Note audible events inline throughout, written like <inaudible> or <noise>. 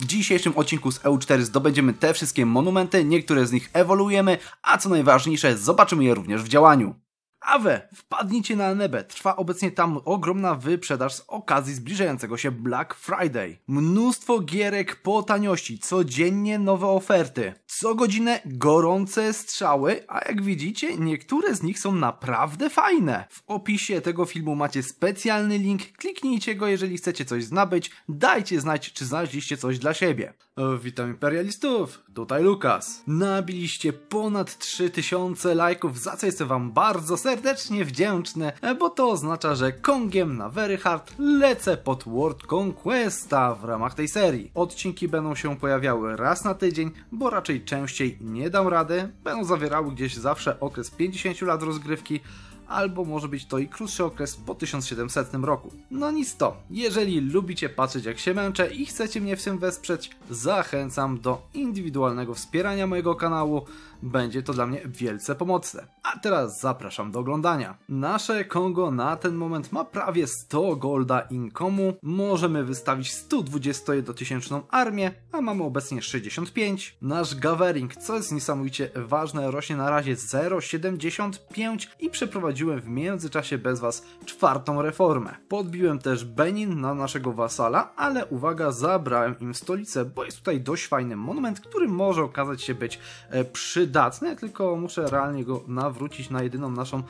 W dzisiejszym odcinku z EU4 zdobędziemy te wszystkie monumenty, niektóre z nich ewoluujemy, a co najważniejsze, zobaczymy je również w działaniu. A wy, wpadnijcie na Nebę. Trwa obecnie tam ogromna wyprzedaż z okazji zbliżającego się Black Friday. Mnóstwo gierek po taniości, codziennie nowe oferty. Co godzinę gorące strzały, a jak widzicie, niektóre z nich są naprawdę fajne. W opisie tego filmu macie specjalny link, kliknijcie go, jeżeli chcecie coś nabyć. Dajcie znać, czy znaleźliście coś dla siebie. Witam imperialistów, tutaj Lukas. Nabiliście ponad 3000 lajków, za co jestem wam bardzo serdecznie wdzięczny, bo to oznacza, że Kongiem na Very Hard lecę pod World Conquesta w ramach tej serii. Odcinki będą się pojawiały raz na tydzień, bo raczej częściej nie dam rady. Będą zawierały gdzieś zawsze okres 50 lat rozgrywki, albo może być to i krótszy okres po 1700 roku. No nic to, jeżeli lubicie patrzeć jak się męczę i chcecie mnie w tym wesprzeć, zachęcam do indywidualnego wspierania mojego kanału, będzie to dla mnie wielce pomocne. A teraz zapraszam do oglądania. Nasze Kongo na ten moment ma prawie 100 golda inkomu, możemy wystawić 121-tysięczną armię, a mamy obecnie 65. Nasz Gavering, co jest niesamowicie ważne, rośnie na razie 0,75 i przeprowadziłem w międzyczasie bez Was czwartą reformę. Podbiłem też Benin na naszego wasala, ale uwaga, zabrałem im stolicę, bo jest tutaj dość fajny monument, który może okazać się być e, przydatny, tylko muszę realnie go nawrócić na jedyną naszą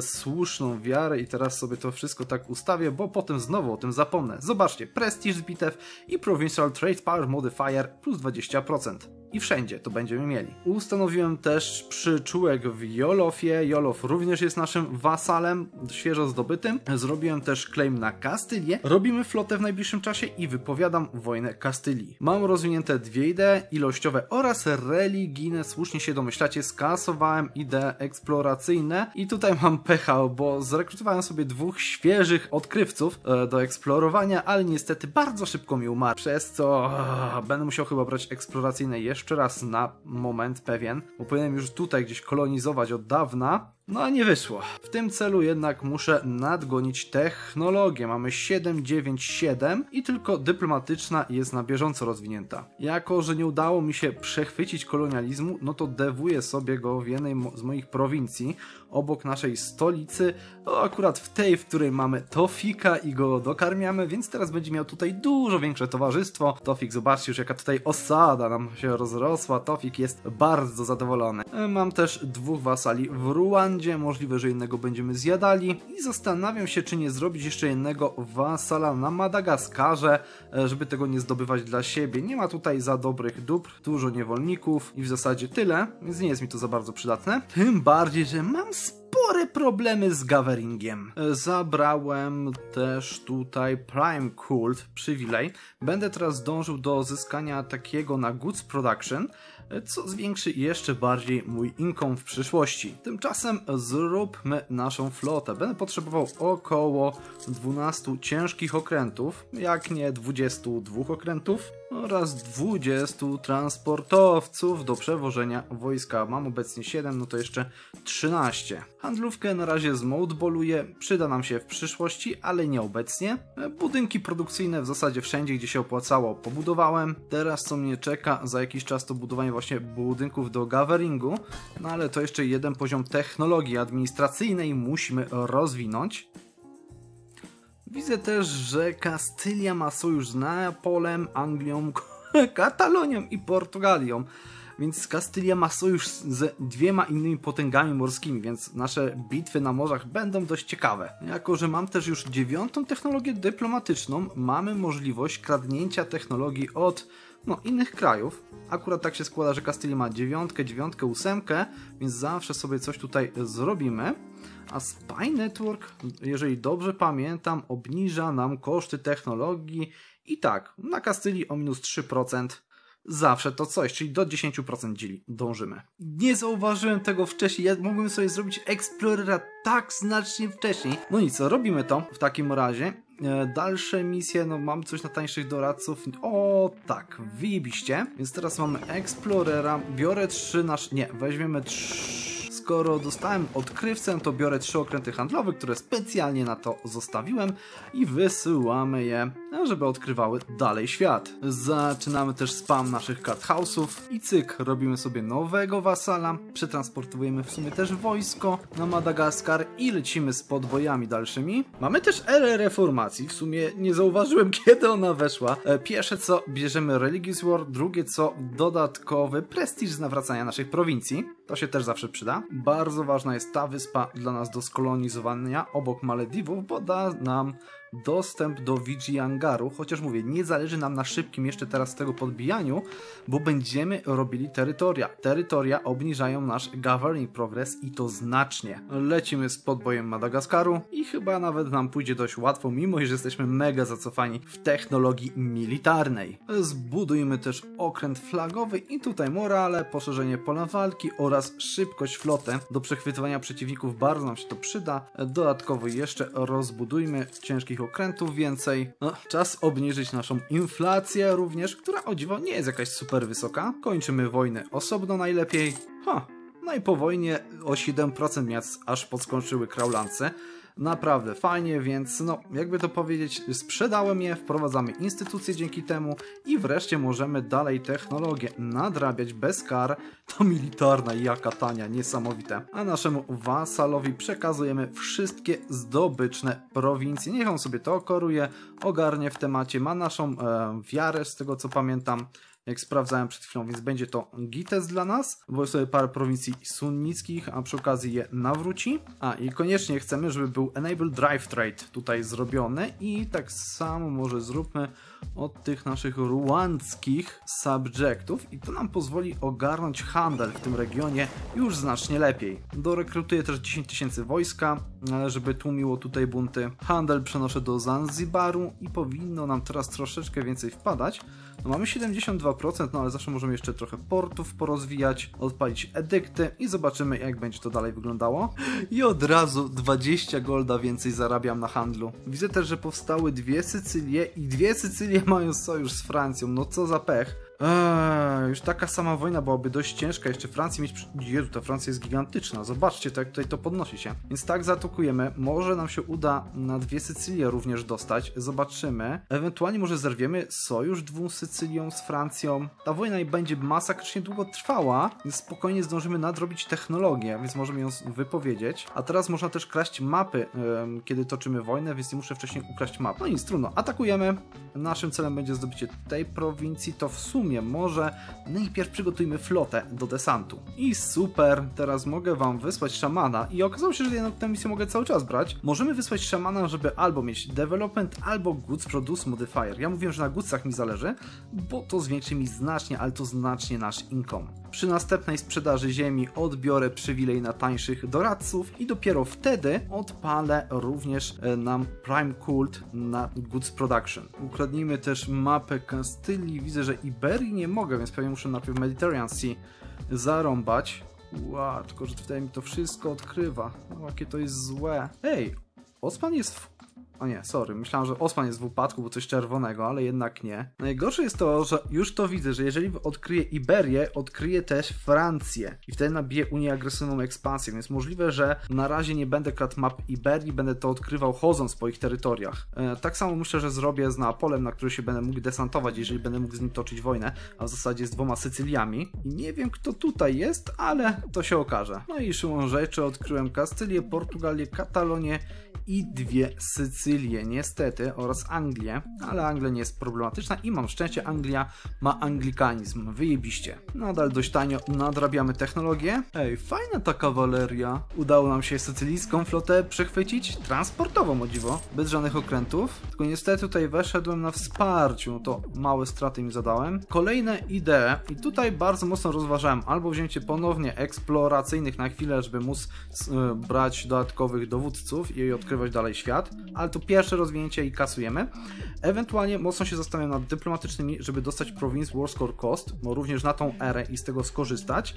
słuszną wiarę i teraz sobie to wszystko tak ustawię, bo potem znowu o tym zapomnę. Zobaczcie, Prestige z bitew i Provincial Trade Power Modifier plus 20% i wszędzie to będziemy mieli. Ustanowiłem też przyczółek w Jolofie. Jolof również jest naszym wasalem, świeżo zdobytym. Zrobiłem też claim na Kastylię. Robimy flotę w najbliższym czasie i wypowiadam wojnę Kastylii. Mam rozwinięte dwie idee, ilościowe oraz religijne. Słusznie się domyślacie, skasowałem idee eksploracyjne i tutaj mam pecha, bo zrekrutowałem sobie dwóch świeżych odkrywców e, do eksplorowania, ale niestety bardzo szybko mi umarł, przez co e, będę musiał chyba brać eksploracyjne jeszcze raz na moment pewien, bo powinienem już tutaj gdzieś kolonizować od dawna, no nie wyszło. W tym celu jednak muszę nadgonić technologię. Mamy 797 i tylko dyplomatyczna jest na bieżąco rozwinięta. Jako, że nie udało mi się przechwycić kolonializmu, no to dewuję sobie go w jednej z moich prowincji, obok naszej stolicy, no akurat w tej, w której mamy Tofika i go dokarmiamy, więc teraz będzie miał tutaj dużo większe towarzystwo. Tofik, zobaczcie już jaka tutaj osada nam się rozrosła. Tofik jest bardzo zadowolony. Mam też dwóch wasali w Ruandzie, będzie, możliwe, że innego będziemy zjadali i zastanawiam się, czy nie zrobić jeszcze jednego wasala na Madagaskarze, e, żeby tego nie zdobywać dla siebie. Nie ma tutaj za dobrych dóbr, dużo niewolników i w zasadzie tyle, więc nie jest mi to za bardzo przydatne. Tym bardziej, że mam spore problemy z gaveringiem. E, zabrałem też tutaj Prime Cult przywilej. Będę teraz dążył do zyskania takiego na Goods Production, co zwiększy jeszcze bardziej mój income w przyszłości. Tymczasem zróbmy naszą flotę. Będę potrzebował około 12 ciężkich okrętów, jak nie 22 okrętów oraz 20 transportowców do przewożenia wojska. Mam obecnie 7, no to jeszcze 13. Handlówkę na razie zmoldboluję, przyda nam się w przyszłości, ale nie obecnie. Budynki produkcyjne w zasadzie wszędzie, gdzie się opłacało, pobudowałem. Teraz co mnie czeka, za jakiś czas to budowanie właśnie budynków do gaveringu, no ale to jeszcze jeden poziom technologii administracyjnej musimy rozwinąć. Widzę też, że Kastylia ma sojusz z Neapolem, Anglią, <laughs> Katalonią i Portugalią. Więc Kastylia ma sojusz z dwiema innymi potęgami morskimi, więc nasze bitwy na morzach będą dość ciekawe. Jako, że mam też już dziewiątą technologię dyplomatyczną, mamy możliwość kradnięcia technologii od no, innych krajów. Akurat tak się składa, że Kastylia ma dziewiątkę, dziewiątkę, ósemkę, więc zawsze sobie coś tutaj zrobimy. A Spy Network, jeżeli dobrze pamiętam, obniża nam koszty technologii i tak, na Kastylii o minus 3%. Zawsze to coś, czyli do 10% dzieli, dążymy. Nie zauważyłem tego wcześniej, ja mogłem sobie zrobić Explorera tak znacznie wcześniej. No nic, robimy to w takim razie. E, dalsze misje, no mam coś na tańszych doradców. O tak, wyjebiście. Więc teraz mamy Explorera. Biorę trzy nasz... Nie, weźmiemy trzy skoro dostałem odkrywcę, to biorę trzy okręty handlowe, które specjalnie na to zostawiłem i wysyłamy je, żeby odkrywały dalej świat. Zaczynamy też spam naszych card house'ów i cyk, robimy sobie nowego wasala, przetransportujemy w sumie też wojsko na Madagaskar i lecimy z podbojami dalszymi. Mamy też erę reformacji, w sumie nie zauważyłem <laughs> kiedy ona weszła. E, pierwsze co, bierzemy Religious War, drugie co, dodatkowy prestiż z nawracania naszych prowincji. To się też zawsze przyda. Bardzo ważna jest ta wyspa dla nas do skolonizowania obok Malediwów, bo da nam dostęp do Vigiangaru, chociaż mówię, nie zależy nam na szybkim jeszcze teraz tego podbijaniu, bo będziemy robili terytoria. Terytoria obniżają nasz governing progress i to znacznie. Lecimy z podbojem Madagaskaru i chyba nawet nam pójdzie dość łatwo, mimo że jesteśmy mega zacofani w technologii militarnej. Zbudujmy też okręt flagowy i tutaj morale, poszerzenie pola walki oraz szybkość flotę do przechwytywania przeciwników, bardzo nam się to przyda. Dodatkowo jeszcze rozbudujmy ciężkich okrętów więcej. No, czas obniżyć naszą inflację również, która o dziwo nie jest jakaś super wysoka. Kończymy wojnę osobno najlepiej. Ha, no i po wojnie o 7% miast aż podskoczyły kraulance. Naprawdę fajnie, więc no, jakby to powiedzieć, sprzedałem je, wprowadzamy instytucje dzięki temu i wreszcie możemy dalej technologię nadrabiać bez kar. To militarna jaka tania, niesamowite. A naszemu wasalowi przekazujemy wszystkie zdobyczne prowincje. Niech on sobie to koruje, ogarnie w temacie, ma naszą e, wiarę z tego co pamiętam jak sprawdzałem przed chwilą, więc będzie to GITES dla nas, bo sobie parę prowincji sunnickich, a przy okazji je nawróci. A i koniecznie chcemy, żeby był Enable Drive Trade tutaj zrobiony i tak samo może zróbmy od tych naszych ruandzkich subjectów i to nam pozwoli ogarnąć handel w tym regionie już znacznie lepiej. Dorekrutuję też 10 tysięcy wojska, żeby tłumiło tutaj bunty. Handel przenoszę do Zanzibaru i powinno nam teraz troszeczkę więcej wpadać. No mamy 72%, no ale zawsze możemy jeszcze trochę portów porozwijać, odpalić edykty i zobaczymy jak będzie to dalej wyglądało. I od razu 20 golda więcej zarabiam na handlu. Widzę też, że powstały dwie Sycylie i dwie Sycylie <laughs> mają sojusz z Francją, no co za pech. Eee, już taka sama wojna byłaby dość ciężka. Jeszcze Francji mieć. Jezu, ta Francja jest gigantyczna. Zobaczcie, to jak tutaj to podnosi się. Więc tak zaatakujemy. Może nam się uda na dwie Sycylie również dostać. Zobaczymy. Ewentualnie może zerwiemy sojusz dwóm Sycylią z Francją. Ta wojna będzie masakrycznie długo trwała, więc spokojnie zdążymy nadrobić technologię, więc możemy ją wypowiedzieć. A teraz można też kraść mapy, kiedy toczymy wojnę, więc nie muszę wcześniej ukraść map. No nic, trudno. Atakujemy. Naszym celem będzie zdobycie tej prowincji. To w sumie sumie może najpierw przygotujmy flotę do desantu. I super, teraz mogę wam wysłać szamana i okazało się, że ja tę misję mogę cały czas brać. Możemy wysłać szamana, żeby albo mieć development, albo goods produce modifier. Ja mówię, że na goodsach mi zależy, bo to zwiększy mi znacznie, ale to znacznie nasz income. Przy następnej sprzedaży ziemi odbiorę przywilej na tańszych doradców i dopiero wtedy odpalę również e, nam Prime Cult na Goods Production. Ukradnijmy też mapę Kastylii. Widzę, że Iberia nie mogę, więc pewnie muszę najpierw Mediterranean Sea zarąbać. Ła, tylko że wtedy mi to wszystko odkrywa. No, jakie to jest złe. Ej, Osman jest w o nie, sorry, myślałem, że Osman jest w upadku, bo coś czerwonego, ale jednak nie. Najgorsze jest to, że już to widzę, że jeżeli odkryję Iberię, odkryję też Francję i wtedy nabiję Unię agresywną ekspansję, więc możliwe, że na razie nie będę kradł map Iberii, będę to odkrywał chodząc po ich terytoriach. E, tak samo myślę, że zrobię z Neapolem, na który się będę mógł desantować, jeżeli będę mógł z nim toczyć wojnę, a w zasadzie z dwoma Sycyliami. I nie wiem, kto tutaj jest, ale to się okaże. No i siłą rzeczy odkryłem Kastylię, Portugalię, Katalonię i dwie Sycylie, niestety, oraz Anglię, ale Anglia nie jest problematyczna i mam szczęście, Anglia ma anglikanizm, wyjebiście. Nadal dość tanio nadrabiamy technologię. Ej, fajna ta kawaleria. Udało nam się sycylijską flotę przechwycić, transportową o dziwo, bez żadnych okrętów, tylko niestety tutaj weszedłem na wsparciu, no to małe straty mi zadałem. Kolejne idee i tutaj bardzo mocno rozważałem albo wzięcie ponownie eksploracyjnych na chwilę, żeby móc yy, brać dodatkowych dowódców i odkrywać dalej świat, ale to pierwsze rozwinięcie i kasujemy. Ewentualnie mocno się zastanawiam nad dyplomatycznymi, żeby dostać Province War Score Cost, bo również na tą erę i z tego skorzystać.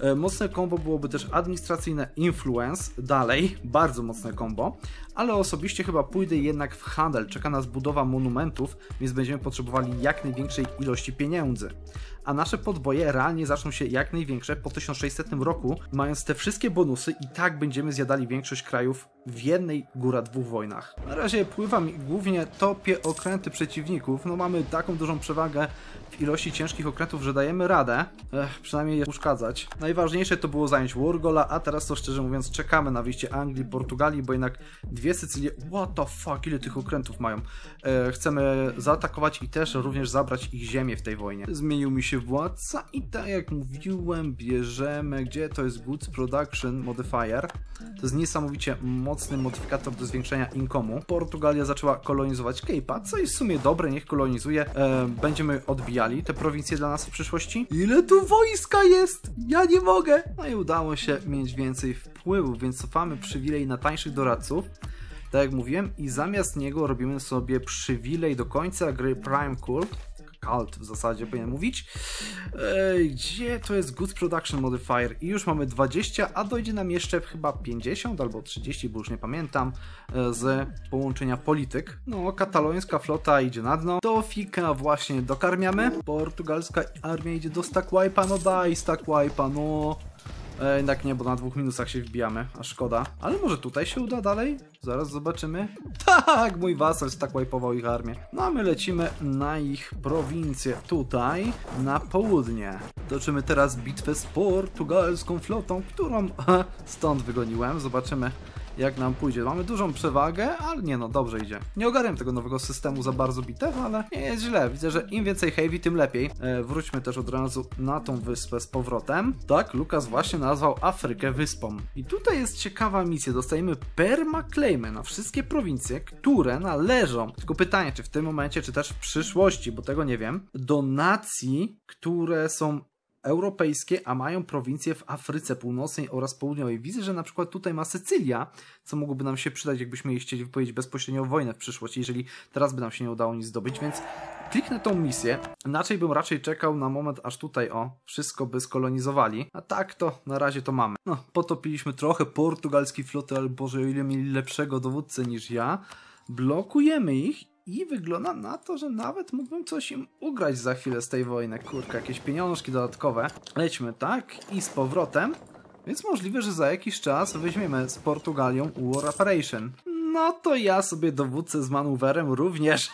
E, mocne combo byłoby też administracyjne Influence, dalej, bardzo mocne combo, ale osobiście chyba pójdę jednak w handel. Czeka nas budowa monumentów, więc będziemy potrzebowali jak największej ilości pieniędzy a nasze podboje realnie zaczną się jak największe po 1600 roku, mając te wszystkie bonusy i tak będziemy zjadali większość krajów w jednej góra dwóch wojnach. Na razie pływam i głównie topię okręty przeciwników, no mamy taką dużą przewagę w ilości ciężkich okrętów, że dajemy radę, Ech, przynajmniej je uszkadzać. Najważniejsze to było zająć Wargola, a teraz to szczerze mówiąc czekamy na wyjście Anglii, Portugalii, bo jednak dwie Sycylie, what the fuck, ile tych okrętów mają. E, chcemy zaatakować i też również zabrać ich ziemię w tej wojnie. Zmienił mi się władca i tak jak mówiłem, bierzemy, gdzie to jest Goods Production Modifier. To jest niesamowicie mocny modyfikator do zwiększenia inkomu. Portugalia zaczęła kolonizować Cape'a, co jest w sumie dobre, niech kolonizuje. E, będziemy odbijali te prowincje dla nas w przyszłości. Ile tu wojska jest? Ja nie mogę! No i udało się mieć więcej wpływów, więc cofamy przywilej na tańszych doradców tak jak mówiłem, i zamiast niego robimy sobie przywilej do końca gry Prime Cool, Cult w zasadzie powinien mówić. Ej, gdzie to jest Goods Production Modifier? I już mamy 20, a dojdzie nam jeszcze chyba 50 albo 30, bo już nie pamiętam, e, z połączenia polityk. No, katalońska flota idzie na dno. Do Fika właśnie dokarmiamy. Portugalska armia idzie do Stackwipe'a, no daj Stackwipe'a, no. E, jednak nie, bo na dwóch minusach się wbijamy, a szkoda. Ale może tutaj się uda dalej? Zaraz zobaczymy. <laughs> Tak, mój wasal tak wipował ich armię. No a my lecimy na ich prowincję, tutaj, na południe. Toczymy teraz bitwę z portugalską flotą, którą <laughs> stąd wygoniłem. Zobaczymy jak nam pójdzie. Mamy dużą przewagę, ale nie no, dobrze idzie. Nie ogarniam tego nowego systemu za bardzo bitew, ale nie jest źle. Widzę, że im więcej heavy, tym lepiej. E, wróćmy też od razu na tą wyspę z powrotem. Tak, Lukas właśnie nazwał Afrykę wyspą. I tutaj jest ciekawa misja. Dostajemy permaclaimy na wszystkie prowincje, które należą. Tylko pytanie, czy w tym momencie, czy też w przyszłości, bo tego nie wiem, do nacji, które są europejskie, a mają prowincje w Afryce Północnej oraz Południowej. Widzę, że na przykład tutaj ma Sycylia, co mogłoby nam się przydać, jakbyśmy jej chcieli wypowiedzieć bezpośrednio wojnę w przyszłości, jeżeli teraz by nam się nie udało nic zdobyć, więc kliknę tą misję. Inaczej bym raczej czekał na moment, aż tutaj, o, wszystko by skolonizowali. A tak to, na razie to mamy. No, potopiliśmy trochę portugalski floty, ale Boże, o ile mieli lepszego dowódcę niż ja. Blokujemy ich i wygląda na to, że nawet mógłbym coś im ugrać za chwilę z tej wojny. Kurka, jakieś pieniążki dodatkowe. Lećmy tak i z powrotem. Więc możliwe, że za jakiś czas weźmiemy z Portugalią War Operation. No to ja sobie dowódcę z manewrem również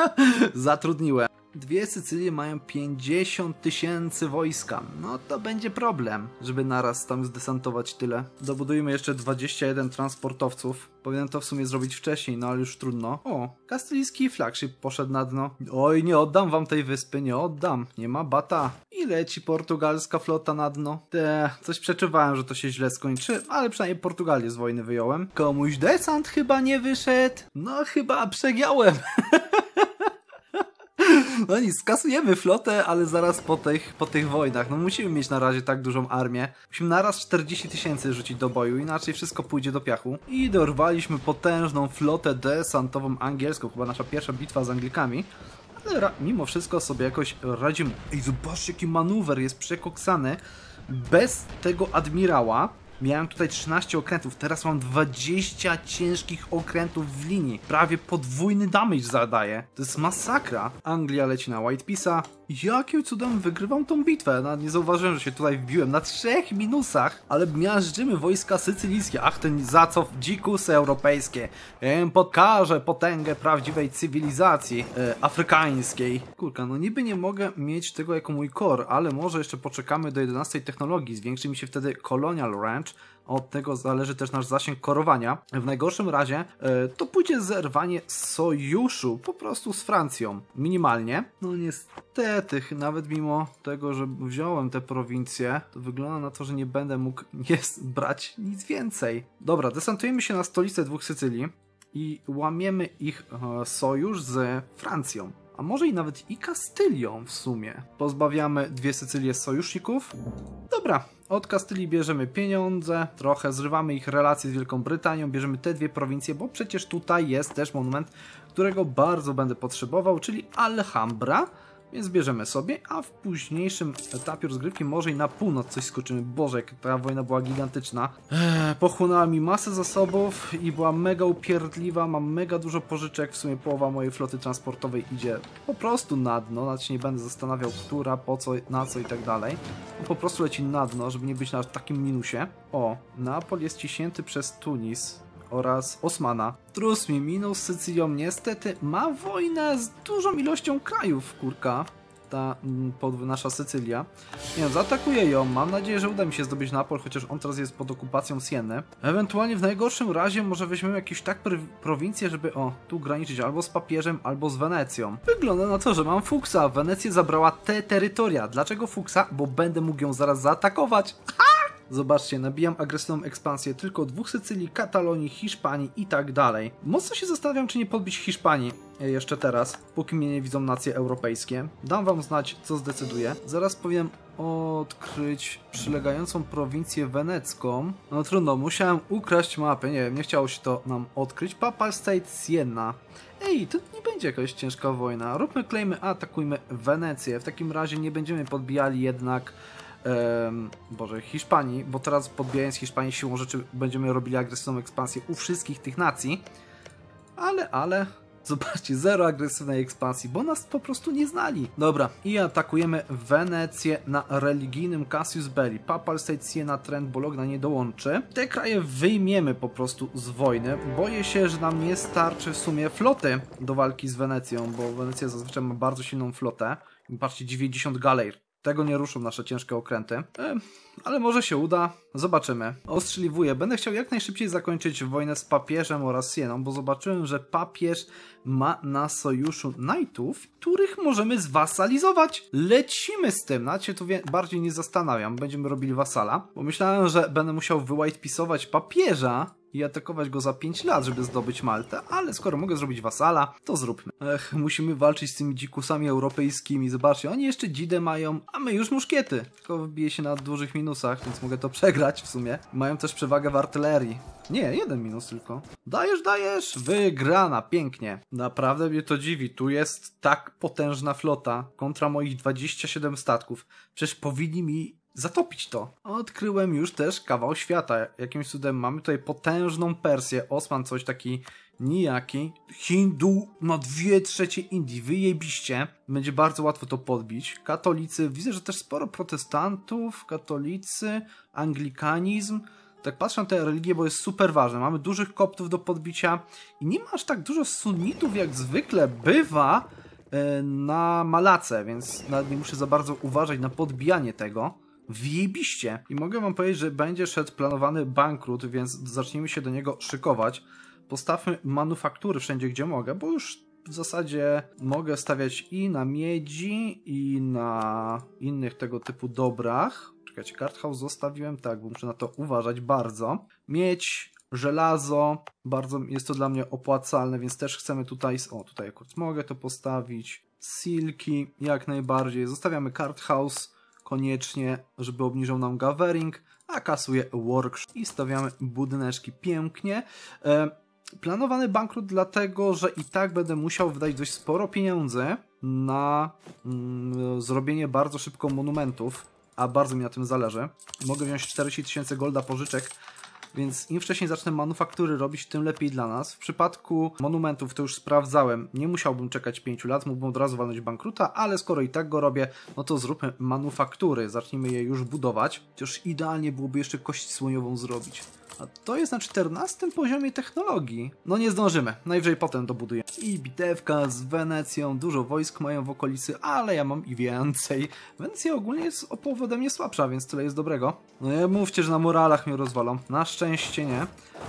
<laughs> zatrudniłem. Dwie Sycylie mają 50 tysięcy wojska. No to będzie problem, żeby naraz tam zdesantować tyle. Dobudujmy jeszcze 21 transportowców. Powinienem to w sumie zrobić wcześniej, no ale już trudno. O, kastylijski flagship poszedł na dno. Oj, nie oddam wam tej wyspy, nie oddam. Nie ma bata. I leci portugalska flota na dno. Te, coś przeczuwałem, że to się źle skończy, ale przynajmniej Portugalię z wojny wyjąłem. Komuś desant chyba nie wyszedł. No chyba przegiąłem. <laughs> No nic, skasujemy flotę, ale zaraz po tych, po tych wojnach. No musimy mieć na razie tak dużą armię. Musimy naraz 40 tysięcy rzucić do boju, inaczej wszystko pójdzie do piachu. I dorwaliśmy potężną flotę desantową angielską, chyba nasza pierwsza bitwa z Anglikami. Ale mimo wszystko sobie jakoś radzimy. Ej, zobaczcie jaki manewr jest przekoksany. Bez tego admirała Miałem tutaj 13 okrętów, teraz mam 20 ciężkich okrętów w linii. Prawie podwójny damage zadaje. To jest masakra. Anglia leci na White Pisa. Jakim cudem wygrywam tą bitwę? Nie zauważyłem, że się tutaj wbiłem na trzech minusach, ale miażdżymy wojska sycylijskie. Ach, ten zacof dzikusy europejskie. Pokażę potęgę prawdziwej cywilizacji e, afrykańskiej. Kurka, no niby nie mogę mieć tego jako mój core, ale może jeszcze poczekamy do 11 technologii. Zwiększy mi się wtedy Colonial Ranch od tego zależy też nasz zasięg korowania. W najgorszym razie e, to pójdzie zerwanie sojuszu po prostu z Francją. Minimalnie. No niestety, nawet mimo tego, że wziąłem te prowincje, to wygląda na to, że nie będę mógł <laughs> nie brać nic więcej. Dobra, desantujemy się na stolicę dwóch Sycylii i łamiemy ich e, sojusz z Francją. Może i nawet i Kastylią w sumie. Pozbawiamy dwie Sycylie z sojuszników. Dobra, od Kastylii bierzemy pieniądze, trochę zrywamy ich relacje z Wielką Brytanią, bierzemy te dwie prowincje, bo przecież tutaj jest też monument, którego bardzo będę potrzebował, czyli Alhambra. Więc bierzemy sobie, a w późniejszym etapie rozgrywki może i na północ coś skoczymy. Boże, jak ta wojna była gigantyczna. Eee, pochłonęła mi masę zasobów i była mega upierdliwa, mam mega dużo pożyczek, w sumie połowa mojej floty transportowej idzie po prostu na dno, się nie będę zastanawiał, która, po co, na co i tak dalej. Po prostu leci na dno, żeby nie być na takim minusie. O, Neapol jest ciśnięty przez Tunis oraz Osmana. Trus mi minął z Sycylią niestety ma wojnę z dużą ilością krajów, kurka. Ta mm, pod, nasza Sycylia. Nie wiem, zaatakuję ją. Mam nadzieję, że uda mi się zdobyć Napol, chociaż on teraz jest pod okupacją Sieny. Ewentualnie w najgorszym razie może weźmiemy jakieś tak prowincję, żeby o, tu graniczyć albo z papieżem, albo z Wenecją. Wygląda na to, że mam Fuksa. Wenecja zabrała te terytoria. Dlaczego Fuksa? Bo będę mógł ją zaraz zaatakować. Zobaczcie, nabijam agresywną ekspansję tylko dwóch Sycylii, Katalonii, Hiszpanii i tak dalej. Mocno się zastanawiam, czy nie podbić Hiszpanii e, jeszcze teraz, póki mnie nie widzą nacje europejskie. Dam wam znać, co zdecyduję. Zaraz powiem odkryć przylegającą prowincję wenecką. No trudno, musiałem ukraść mapę, nie wiem, nie chciało się to nam odkryć. Papal State Siena. Ej, to nie będzie jakaś ciężka wojna. Róbmy klejmy, atakujmy Wenecję. W takim razie nie będziemy podbijali jednak Boże, Hiszpanii, bo teraz podbijając Hiszpanię siłą rzeczy będziemy robili agresywną ekspansję u wszystkich tych nacji, ale, ale, zobaczcie, zero agresywnej ekspansji, bo nas po prostu nie znali. Dobra, i atakujemy Wenecję na religijnym Cassius Belli. Papal State Siena Trent Bologna nie dołączy. Te kraje wyjmiemy po prostu z wojny. Boję się, że nam nie starczy w sumie floty do walki z Wenecją, bo Wenecja zazwyczaj ma bardzo silną flotę. Patrzcie, 90 galer. Tego nie ruszą nasze ciężkie okręty. E, ale może się uda. Zobaczymy. Ostrzeliwuję. Będę chciał jak najszybciej zakończyć wojnę z papieżem oraz Sieną, bo zobaczyłem, że papież ma na sojuszu knightów, których możemy zwasalizować. Lecimy z tym. Nawet się tu bardziej nie zastanawiam. Będziemy robili wasala. Bo myślałem, że będę musiał wyłajtpisować papieża, i atakować go za 5 lat, żeby zdobyć Maltę, ale skoro mogę zrobić wasala, to zróbmy. Ech, musimy walczyć z tymi dzikusami europejskimi. Zobaczcie, oni jeszcze dzidę mają, a my już muszkiety. Tylko wbije się na dużych minusach, więc mogę to przegrać w sumie. Mają też przewagę w artylerii. Nie, jeden minus tylko. Dajesz, dajesz! Wygrana, pięknie. Naprawdę mnie to dziwi. Tu jest tak potężna flota kontra moich 27 statków. Przecież powinni mi zatopić to. Odkryłem już też kawał świata. Jakimś cudem mamy tutaj potężną Persję. Osman coś taki nijaki. Hindu na dwie trzecie Indii. Wyjebiście. Będzie bardzo łatwo to podbić. Katolicy. Widzę, że też sporo protestantów. Katolicy. Anglikanizm. Tak patrzę na te religie, bo jest super ważne. Mamy dużych koptów do podbicia i nie ma aż tak dużo sunnitów, jak zwykle bywa e, na Malace, więc nawet nie muszę za bardzo uważać na podbijanie tego wjebiście. I mogę wam powiedzieć, że będzie szedł planowany bankrut, więc zacznijmy się do niego szykować. Postawmy manufaktury wszędzie, gdzie mogę, bo już w zasadzie mogę stawiać i na miedzi, i na innych tego typu dobrach. Czekajcie, Card House zostawiłem, tak, bo muszę na to uważać bardzo. Miedź, żelazo, bardzo jest to dla mnie opłacalne, więc też chcemy tutaj, o tutaj akurat mogę to postawić. Silki, jak najbardziej. Zostawiamy Card House koniecznie, żeby obniżał nam gathering, a kasuje workshop i stawiamy budyneczki pięknie. Planowany bankrut dlatego, że i tak będę musiał wydać dość sporo pieniędzy na mm, zrobienie bardzo szybko monumentów, a bardzo mi na tym zależy. Mogę wziąć 40 tysięcy golda pożyczek więc im wcześniej zacznę manufaktury robić, tym lepiej dla nas. W przypadku monumentów to już sprawdzałem, nie musiałbym czekać 5 lat, mógłbym od razu walnąć bankruta, ale skoro i tak go robię, no to zróbmy manufaktury, zacznijmy je już budować. Chociaż idealnie byłoby jeszcze kość słoniową zrobić. A to jest na 14 poziomie technologii. No nie zdążymy, najwyżej potem dobuduję. I bitewka z Wenecją, dużo wojsk mają w okolicy, ale ja mam i więcej. Wenecja ogólnie jest o połowę ode mnie słabsza, więc tyle jest dobrego. No nie mówcie, że na moralach mnie rozwalą. Na szczęście nie.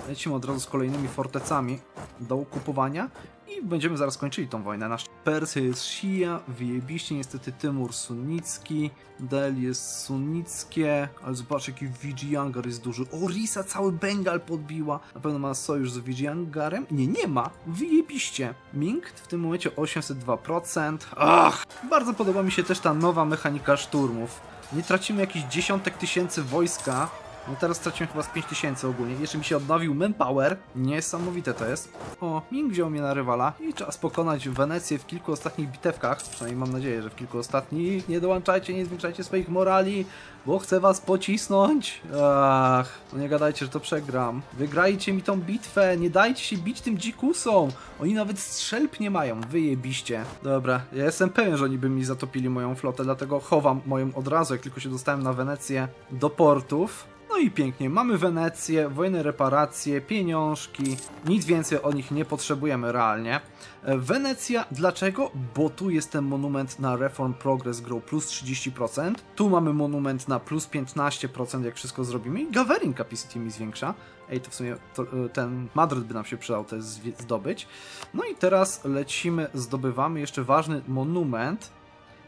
Lecimy od razu z kolejnymi fortecami do okupowania i będziemy zaraz kończyli tą wojnę. Nasz Persja jest Shia, wyjebiście niestety Tymur sunnicki, Del jest sunnickie, ale zobacz jaki Vijayangar jest duży. O, Risa cały Bengal podbiła. Na pewno ma sojusz z Vijayangarem? Nie, nie ma. Wyjebiście. Ming w tym momencie 802%. Ach, bardzo podoba mi się też ta nowa mechanika szturmów. Nie tracimy jakichś dziesiątek tysięcy wojska, no teraz straciłem chyba z 5000 ogólnie. Jeszcze mi się odnowił manpower. Niesamowite to jest. O, Ming wziął mnie na rywala i czas pokonać Wenecję w kilku ostatnich bitewkach. Przynajmniej mam nadzieję, że w kilku ostatnich. Nie dołączajcie, nie zwiększajcie swoich morali, bo chcę was pocisnąć. Ach, no nie gadajcie, że to przegram. Wygrajcie mi tą bitwę, nie dajcie się bić tym dzikusom. Oni nawet strzelb nie mają, wyjebiście. Dobra, ja jestem pewien, że oni by mi zatopili moją flotę, dlatego chowam moją od razu, jak tylko się dostałem na Wenecję, do portów. No i pięknie, mamy Wenecję, wojny reparacje, pieniążki, nic więcej o nich nie potrzebujemy realnie. E, Wenecja, dlaczego? Bo tu jest ten monument na Reform Progress Grow plus 30%, tu mamy monument na plus 15% jak wszystko zrobimy i Gathering Capacity mi zwiększa. Ej, to w sumie to, e, ten Madryt by nam się przydał też zdobyć. No i teraz lecimy, zdobywamy jeszcze ważny monument.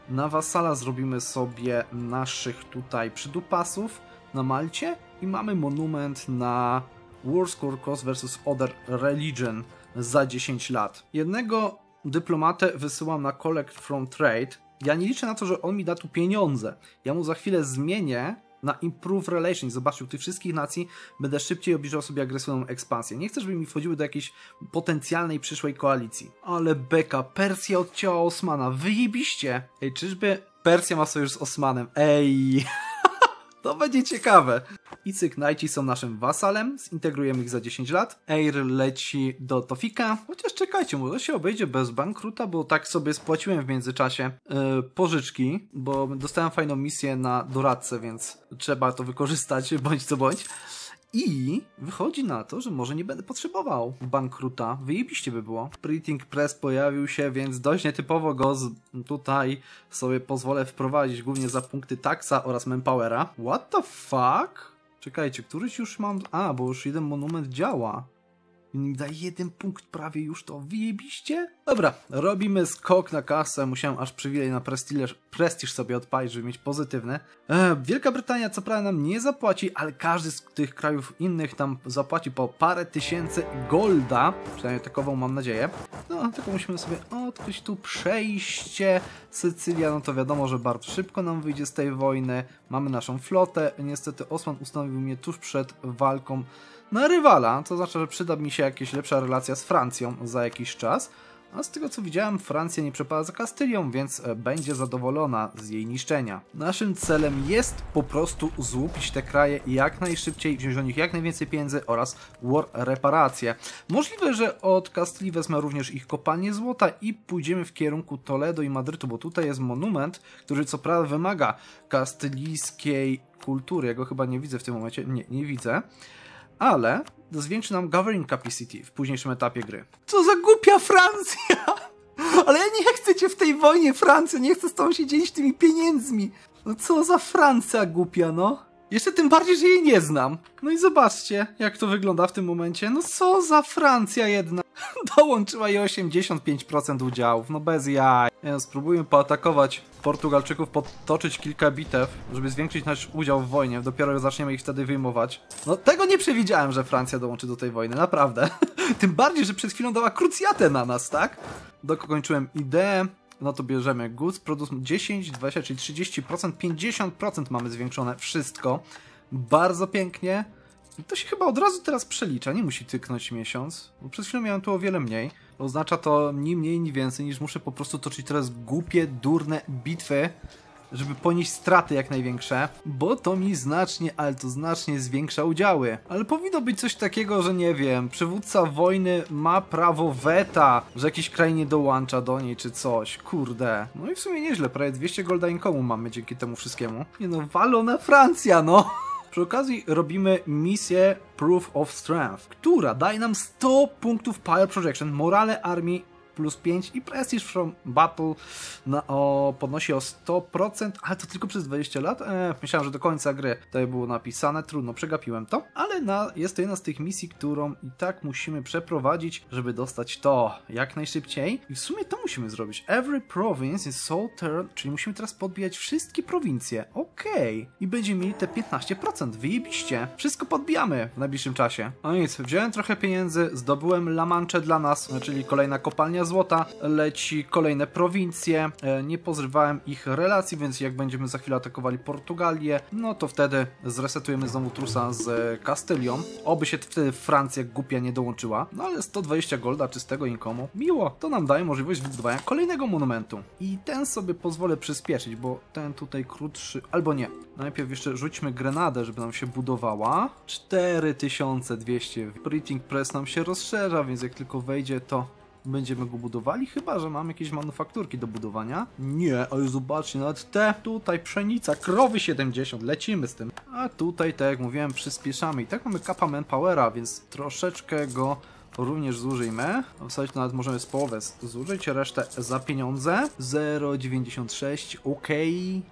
Na Wasala zrobimy sobie naszych tutaj przydupasów na Malcie i mamy monument na Wars Cross vs. Other Religion za 10 lat. Jednego dyplomatę wysyłam na Collect from Trade. Ja nie liczę na to, że on mi da tu pieniądze. Ja mu za chwilę zmienię na Improve Relations. Zobaczcie, u tych wszystkich nacji będę szybciej obniżał sobie agresywną ekspansję. Nie chcę, żeby mi wchodziły do jakiejś potencjalnej przyszłej koalicji. Ale beka, Persja odcięła Osmana. Wyjebiście! Ej, czyżby Persja ma sojusz z Osmanem? Ej! To będzie ciekawe. I Cyknajci są naszym wasalem, zintegrujemy ich za 10 lat. Air leci do Tofika, chociaż czekajcie, może się obejdzie bez bankruta, bo tak sobie spłaciłem w międzyczasie yy, pożyczki, bo dostałem fajną misję na doradcę, więc trzeba to wykorzystać, <laughs> bądź co bądź. I wychodzi na to, że może nie będę potrzebował bankruta. Wyjebiście by było. Printing Press pojawił się, więc dość nietypowo go z, tutaj sobie pozwolę wprowadzić głównie za punkty taxa oraz manpowera. What the fuck? Czekajcie, któryś już mam... A, bo już jeden monument działa daje jeden punkt prawie już to wyjebiście. Dobra, robimy skok na kasę. Musiałem aż przywilej na prestiż, prestiż sobie odpalić, żeby mieć pozytywny. E, Wielka Brytania co prawda nam nie zapłaci, ale każdy z tych krajów innych nam zapłaci po parę tysięcy golda. Przynajmniej takową mam nadzieję. No, tylko musimy sobie odkryć tu przejście. Sycylia, no to wiadomo, że bardzo szybko nam wyjdzie z tej wojny. Mamy naszą flotę. Niestety Osman ustanowił mnie tuż przed walką na rywala, to znaczy, że przyda mi się jakaś lepsza relacja z Francją za jakiś czas. A z tego co widziałem, Francja nie przepada za Kastylią, więc e, będzie zadowolona z jej niszczenia. Naszym celem jest po prostu złupić te kraje jak najszybciej, wziąć do nich jak najwięcej pieniędzy oraz war reparacje. Możliwe, że od Kastylii wezmę również ich kopalnie złota i pójdziemy w kierunku Toledo i Madrytu, bo tutaj jest monument, który co prawda wymaga kastylijskiej kultury. Ja go chyba nie widzę w tym momencie. Nie, nie widzę ale zwiększy nam governing capacity w późniejszym etapie gry. Co za głupia Francja! <laughs> Ale ja nie chcę cię w tej wojnie, Francja, nie chcę z tobą się dzielić tymi pieniędzmi. No co za Francja głupia, no. Jeszcze tym bardziej, że jej nie znam. No i zobaczcie, jak to wygląda w tym momencie. No co za Francja jedna. <laughs> Dołączyła jej 85% udziałów, no bez jaj. Nie, spróbujmy poatakować Portugalczyków, potoczyć kilka bitew, żeby zwiększyć nasz udział w wojnie. Dopiero zaczniemy ich wtedy wyjmować. No tego nie przewidziałem, że Francja dołączy do tej wojny, naprawdę. <laughs> Tym bardziej, że przed chwilą dała krucjatę na nas, tak? Dokończyłem ideę. No to bierzemy goods, produkt 10, 20, czyli 30%, 50% mamy zwiększone wszystko. Bardzo pięknie. To się chyba od razu teraz przelicza, nie musi tyknąć miesiąc. Bo przed chwilą miałem tu o wiele mniej. Oznacza to ni mniej, ni więcej, niż muszę po prostu toczyć teraz głupie, durne bitwy, żeby ponieść straty jak największe, bo to mi znacznie, ale to znacznie zwiększa udziały. Ale powinno być coś takiego, że nie wiem, przywódca wojny ma prawo weta, że jakiś kraj nie dołącza do niej czy coś. Kurde. No i w sumie nieźle, prawie 200 golda inkomu mamy dzięki temu wszystkiemu. Nie no, walona Francja, no! <laughs> Przy okazji robimy misję Proof of Strength, która daje nam 100 punktów Power Projection, morale armii plus 5 i Prestige from Battle na, o, podnosi o 100%, ale to tylko przez 20 lat? E, myślałem, że do końca gry to było napisane, trudno, przegapiłem to, ale na, jest to jedna z tych misji, którą i tak musimy przeprowadzić, żeby dostać to jak najszybciej i w sumie to musimy zrobić. Every province is sold turn, czyli musimy teraz podbijać wszystkie prowincje, okej, okay. i będziemy mieli te 15%, wyjebiście, wszystko podbijamy w najbliższym czasie. No nic, wziąłem trochę pieniędzy, zdobyłem La Manche dla nas, czyli kolejna kopalnia złota, leci kolejne prowincje, e, nie pozrywałem ich relacji, więc jak będziemy za chwilę atakowali Portugalię, no to wtedy zresetujemy znowu trusa z Kastylią, oby się wtedy Francja głupia nie dołączyła, no ale 120 golda czystego inkomu, miło, to nam daje możliwość wybudowania kolejnego monumentu. I ten sobie pozwolę przyspieszyć, bo ten tutaj krótszy, albo nie, najpierw jeszcze rzućmy grenadę, żeby nam się budowała, 4200, printing press nam się rozszerza, więc jak tylko wejdzie to będziemy go budowali, chyba że mam jakieś manufakturki do budowania. Nie, ale zobaczcie, nawet te tutaj pszenica, krowy 70, lecimy z tym. A tutaj, tak jak mówiłem, przyspieszamy. I tak mamy kapa manpowera, więc troszeczkę go również zużyjmy. W zasadzie to nawet możemy z połowę zużyć, resztę za pieniądze. 0,96, ok.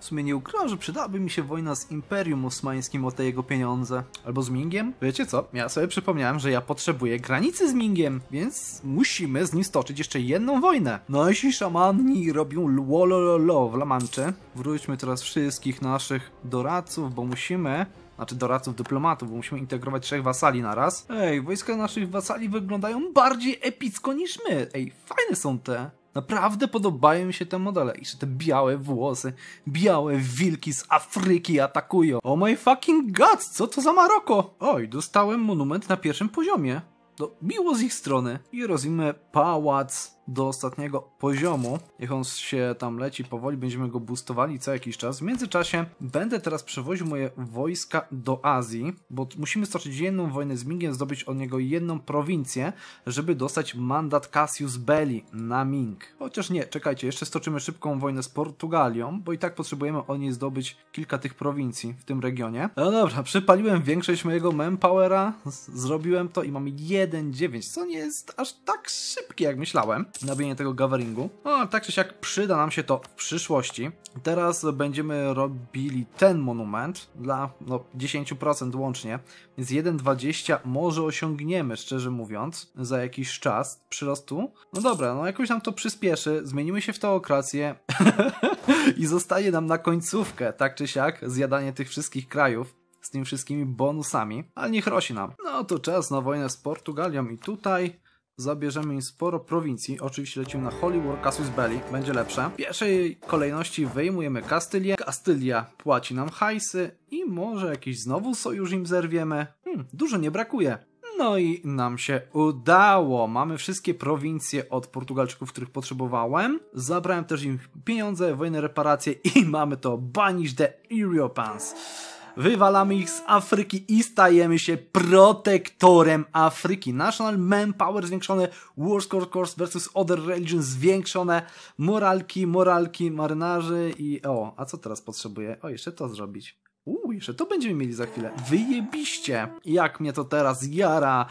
W sumie nie ukrywam, że przydałaby mi się wojna z Imperium Osmańskim o te jego pieniądze. Albo z Mingiem. Wiecie co? Ja sobie przypomniałem, że ja potrzebuję granicy z Mingiem, więc musimy z nim stoczyć jeszcze jedną wojnę. No jeśli szamani robią lolololo w Lamancze, wróćmy teraz wszystkich naszych doradców, bo musimy znaczy doradców dyplomatów, bo musimy integrować trzech wasali naraz. Ej, wojska naszych wasali wyglądają bardziej epicko niż my. Ej, fajne są te. Naprawdę podobają mi się te modele. I że te białe włosy, białe wilki z Afryki atakują. Oh my fucking god, co to za Maroko? Oj, dostałem monument na pierwszym poziomie. No, miło z ich strony. I rozwijmy pałac do ostatniego poziomu. Niech on się tam leci powoli, będziemy go boostowali co jakiś czas. W międzyczasie będę teraz przewoził moje wojska do Azji, bo musimy stoczyć jedną wojnę z Mingiem, zdobyć od niego jedną prowincję, żeby dostać mandat Cassius Belli na Ming. Chociaż nie, czekajcie, jeszcze stoczymy szybką wojnę z Portugalią, bo i tak potrzebujemy od niej zdobyć kilka tych prowincji w tym regionie. No dobra, przypaliłem większość mojego manpowera, zrobiłem to i mam 1,9, co nie jest aż tak szybkie jak myślałem nabienie tego gatheringu. No, tak czy siak przyda nam się to w przyszłości. Teraz będziemy robili ten monument dla no, 10% łącznie, więc 1,20 może osiągniemy, szczerze mówiąc, za jakiś czas przyrostu. No dobra, no jakoś nam to przyspieszy, zmienimy się w teokrację <laughs> i zostaje nam na końcówkę, tak czy siak, zjadanie tych wszystkich krajów z tymi wszystkimi bonusami, ale niech rośnie nam. No to czas na wojnę z Portugalią i tutaj zabierzemy im sporo prowincji. Oczywiście lecimy na Holy War Casus Belli, będzie lepsze. W pierwszej kolejności wyjmujemy Kastylię. Kastylia płaci nam hajsy i może jakiś znowu sojusz im zerwiemy. Hmm, dużo nie brakuje. No i nam się udało. Mamy wszystkie prowincje od Portugalczyków, których potrzebowałem. Zabrałem też im pieniądze, wojny reparacje i <laughs> mamy to Banish the Europeans wywalamy ich z Afryki i stajemy się protektorem Afryki. National Manpower zwiększone, War Score Course versus Other Religions zwiększone, moralki, moralki marynarzy i o, a co teraz potrzebuję? O, jeszcze to zrobić. Uuu, jeszcze to będziemy mieli za chwilę. Wyjebiście! Jak mnie to teraz jara!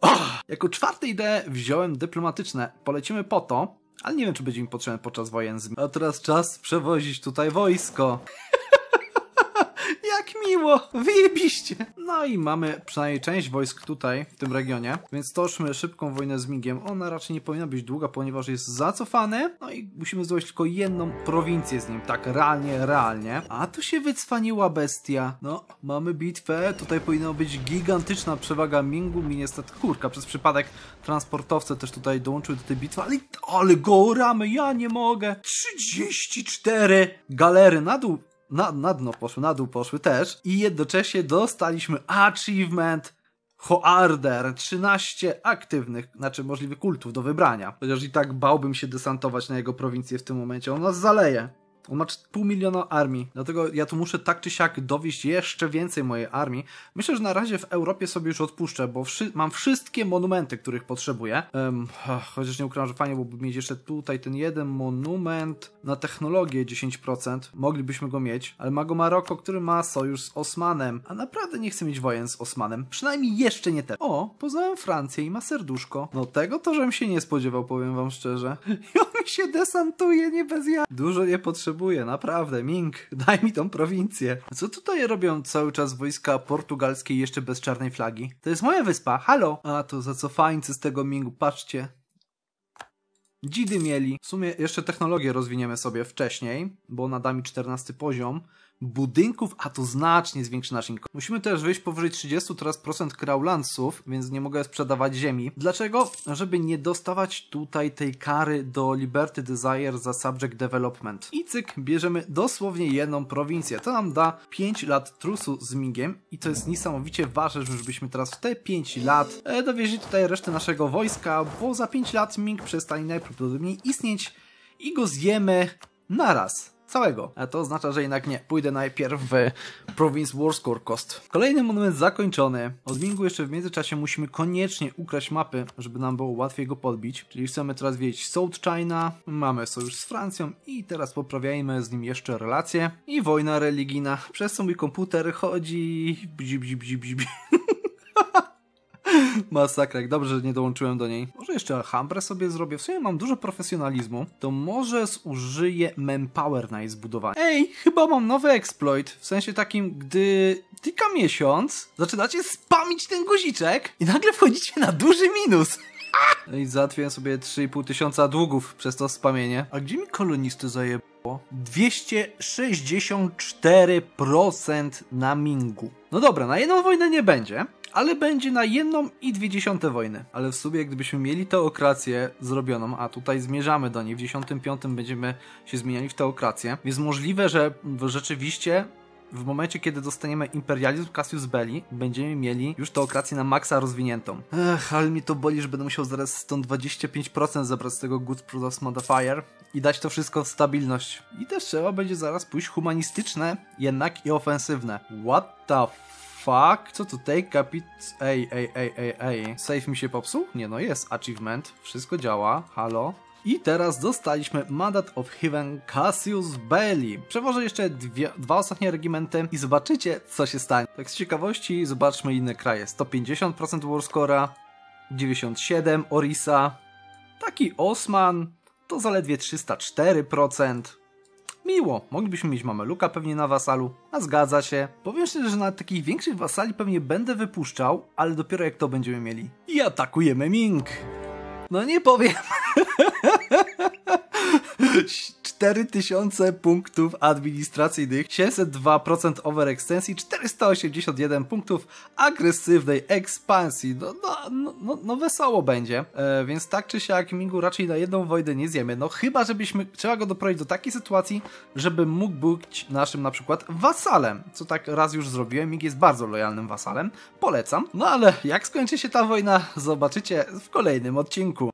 Oh! Jako czwarte ideę wziąłem dyplomatyczne. Polecimy po to, ale nie wiem, czy będzie mi potrzebne podczas wojen. A teraz czas przewozić tutaj wojsko <laughs> miło, wyjebiście. No i mamy przynajmniej część wojsk tutaj, w tym regionie, więc toczmy szybką wojnę z Mingiem. Ona raczej nie powinna być długa, ponieważ jest zacofany, no i musimy zdobyć tylko jedną prowincję z nim, tak realnie, realnie. A tu się wycwaniła bestia. No, mamy bitwę, tutaj powinna być gigantyczna przewaga Mingu, mi niestety, kurka, przez przypadek transportowce też tutaj dołączyły do tej bitwy, ale, ale go ramy, ja nie mogę. 34 galery na dół na, na dno poszły, na dół poszły też i jednocześnie dostaliśmy achievement Hoarder, 13 aktywnych, znaczy możliwych kultów do wybrania. Chociaż i tak bałbym się desantować na jego prowincję w tym momencie, on nas zaleje. On ma pół miliona armii, dlatego ja tu muszę tak czy siak dowieść jeszcze więcej mojej armii. Myślę, że na razie w Europie sobie już odpuszczę, bo wszy mam wszystkie monumenty, których potrzebuję. Um, chociaż nie ukrywam, że fajnie byłoby mieć jeszcze tutaj ten jeden monument na technologię 10%. Moglibyśmy go mieć, ale ma go Maroko, który ma sojusz z Osmanem, a naprawdę nie chcę mieć wojen z Osmanem. Przynajmniej jeszcze nie te. O, poznałem Francję i ma serduszko. No tego to, żem się nie spodziewał, powiem wam szczerze. <laughs> I on się desantuje, nie bez ja. Dużo nie potrzebuję, naprawdę. Ming, <laughs> daj mi tą prowincję. Co tutaj robią cały czas wojska portugalskie jeszcze bez czarnej flagi? To jest moja wyspa, halo! A, to zacofańcy z tego Mingu, patrzcie. Dzidy mieli. W sumie jeszcze technologię rozwiniemy sobie wcześniej, bo ona da mi 14 poziom budynków, a to znacznie zwiększy nasz income. Musimy też wyjść powyżej 30 teraz procent crowlandsów, więc nie mogę sprzedawać ziemi. Dlaczego? Żeby nie dostawać tutaj tej kary do Liberty Desire za Subject Development. I cyk, bierzemy dosłownie jedną prowincję. To nam da 5 lat trusu z Mingiem i to jest niesamowicie ważne, żebyśmy teraz w te 5 lat e, dowieźli tutaj resztę naszego wojska, bo za 5 lat Ming przestanie najprawdopodobniej istnieć i go zjemy naraz. Całego. A to oznacza, że jednak nie. Pójdę najpierw w Province War Score Cost. Kolejny monument zakończony. Od Mingu jeszcze w międzyczasie musimy koniecznie ukraść mapy, żeby nam było łatwiej go podbić. Czyli chcemy teraz wiedzieć South China, mamy sojusz z Francją i teraz poprawiajmy z nim jeszcze relacje. I wojna religijna. Przez co mój komputer chodzi... Bzi, bzi, bzi, bzi, bzi. <laughs> Masakra, jak dobrze, że nie dołączyłem do niej. Może jeszcze Alhambrę sobie zrobię. W sumie mam dużo profesjonalizmu. To może zużyję Manpower na jej zbudowanie. Ej, chyba mam nowy exploit. W sensie takim, gdy tyka miesiąc, zaczynacie spamić ten guziczek i nagle wchodzicie na duży minus. No <laughs> i załatwiłem sobie 3,5 tysiąca długów przez to spamienie. A gdzie mi kolonisty zajebło? 264% na Mingu. No dobra, na jedną wojnę nie będzie, ale będzie na jedną i dwie dziesiąte wojny. Ale w sumie, gdybyśmy mieli teokrację zrobioną, a tutaj zmierzamy do niej, w 95 będziemy się zmieniali w teokrację, jest możliwe, że rzeczywiście w momencie, kiedy dostaniemy imperializm Cassius Belli, będziemy mieli już teokrację na maksa rozwiniętą. Ech, ale mi to boli, że będę musiał zaraz stąd 25% zabrać z tego Good Products Modifier i dać to wszystko w stabilność. I też trzeba będzie zaraz pójść humanistyczne, jednak i ofensywne. What the fuck? Co tutaj? Kapit... Ej, ej, ej, ej, ej. Save mi się popsuł? Nie no, jest achievement. Wszystko działa. Halo? I teraz dostaliśmy mandat of Heaven Cassius Belli. Przewożę jeszcze dwie, dwa ostatnie regimenty i zobaczycie, co się stanie. Tak z ciekawości zobaczmy inne kraje. 150% Warscora, 97% Orisa, taki Osman to zaledwie 304%. Miło, moglibyśmy mieć Mameluka pewnie na wasalu, a zgadza się. Powiem szczerze, że na takich większych wasali pewnie będę wypuszczał, ale dopiero jak to będziemy mieli. I atakujemy Ming! No nie powiem. <laughs> 4000 punktów administracyjnych, 702% overextensji, 481 punktów agresywnej ekspansji. No, no, no, no wesoło będzie. E, więc tak czy siak Mingu raczej na jedną wojnę nie zjemy. No chyba, żebyśmy, trzeba go doprowadzić do takiej sytuacji, żeby mógł być naszym na przykład wasalem. Co tak raz już zrobiłem. Ming jest bardzo lojalnym wasalem. Polecam. No ale jak skończy się ta wojna, zobaczycie w kolejnym odcinku.